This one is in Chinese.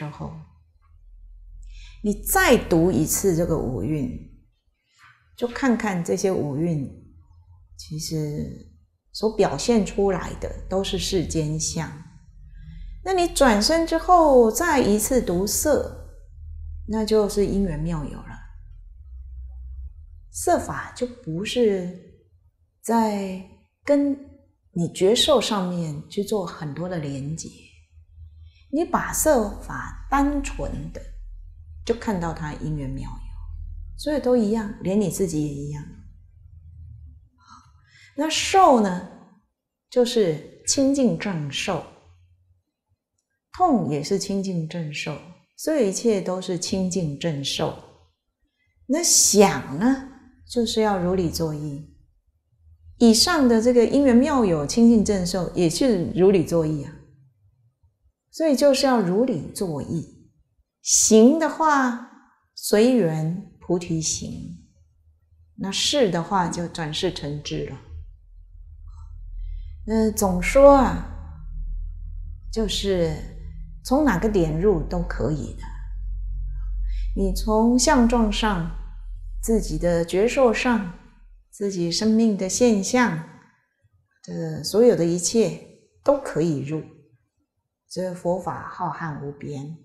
之后，你再读一次这个五蕴，就看看这些五蕴，其实所表现出来的都是世间相。那你转身之后再一次读色，那就是因缘妙有了。色法就不是在跟你觉受上面去做很多的连接，你把色法单纯的就看到它因缘妙有，所以都一样，连你自己也一样。那受呢，就是清净正受，痛也是清净正受，所以一切都是清净正受。那想呢？就是要如理作意，以上的这个因缘妙有、清净正受，也是如理作意啊。所以就是要如理作意，行的话随缘菩提行，那事的话就转世成智了。那总说啊，就是从哪个点入都可以的，你从相状上。自己的觉受上，自己生命的现象，这所有的一切都可以入。则佛法浩瀚无边。